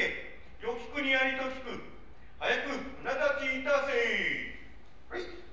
けよきくにありときく。早くなたちいたせはい。